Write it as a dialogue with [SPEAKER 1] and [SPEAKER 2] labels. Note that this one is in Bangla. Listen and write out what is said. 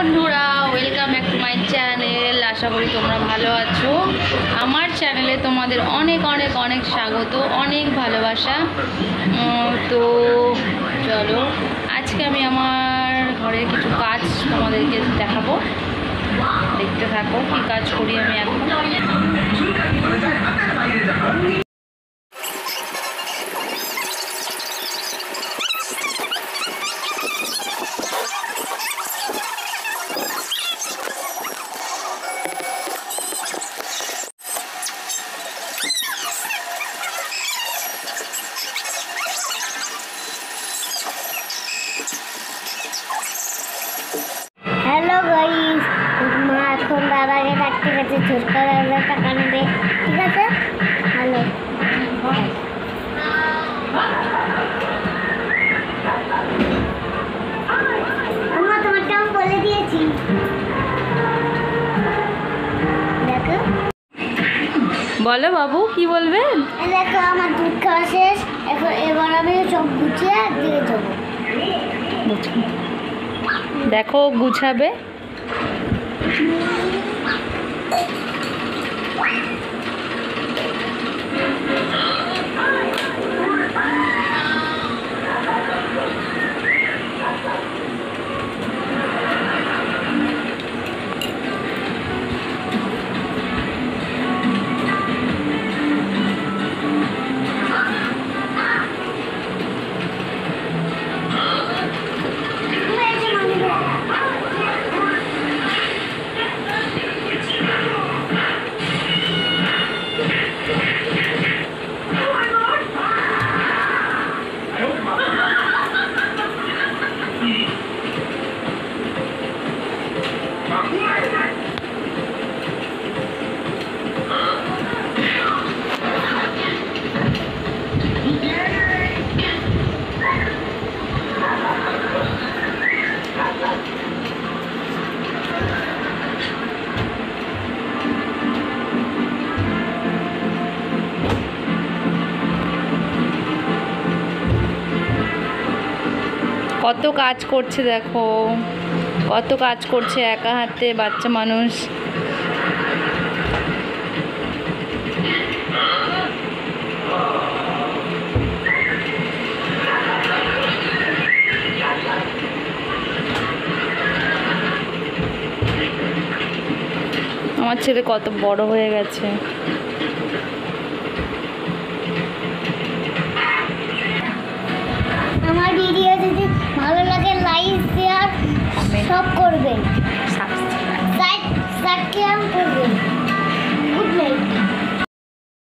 [SPEAKER 1] বন্ধুরা welcome back to my channel আশা করি তোমরা ভালো আছো। আমার চ্যানেলে তোমাদের অনেক অনেক অনেক স্বাগত, অনেক ভালোবাসা। তো চলো, আজকে আমি আমার ঘরের কিছু কাজ তোমাদেরকে দেখাবো। দেখতে থাকো কী কাজ করি আমি এখন।
[SPEAKER 2] এখন দাদাকে ডাকতে গেছে ছোটকা দাদা টাকা নেবে? ঠিক আছে? হ্যালো আমার তোমারটা আমি বলে দিয়েছি। দেখো।
[SPEAKER 1] বলো বাবু কি বলবেন
[SPEAKER 2] দেখো আমার দুধ খাওয়া শেষ। এখন এবার আমি সব গুছিয়ে দিয়ে যাব
[SPEAKER 1] দেখো গুছাবে। Thank you. কত কাজ করছে দেখো। কত কাজ করছে একা হাতে বাচ্চা মানুষ। আমার ছেলে কত বড় হয়ে গেছে।
[SPEAKER 2] সব করবেন সাবস্ক্রাইব করবেন